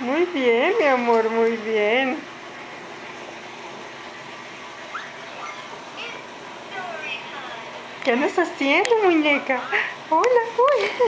Muy bien, mi amor, muy bien. ¿Qué andas haciendo, muñeca? Hola, uy.